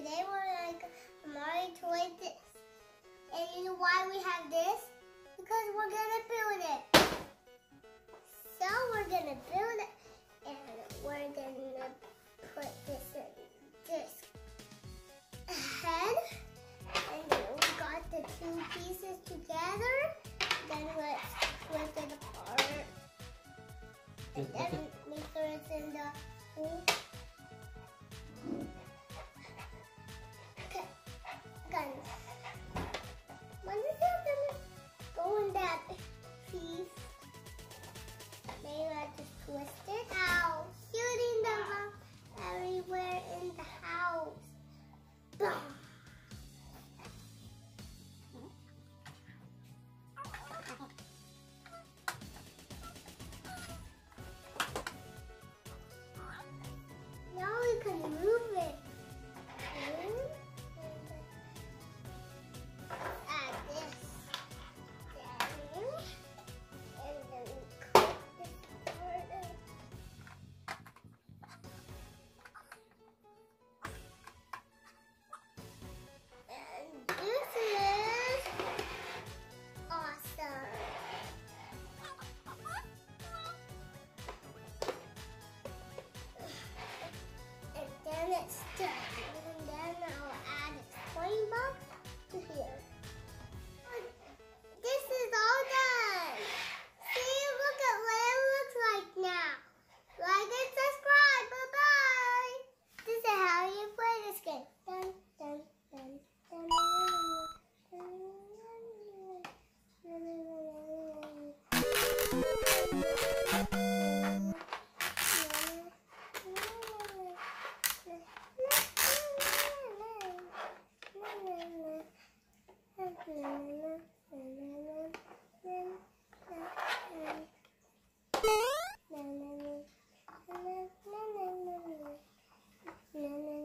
today we're like Mario toy this. And you know why we have this? Because we're gonna build it. So we're gonna build it and we're gonna put this in this head. And we got the two pieces together. Then let's split it apart. And then make sure it's in the hole. twisted out, shooting them up everywhere in the house. Boom! 奶奶奶奶奶奶奶奶奶奶奶奶奶奶奶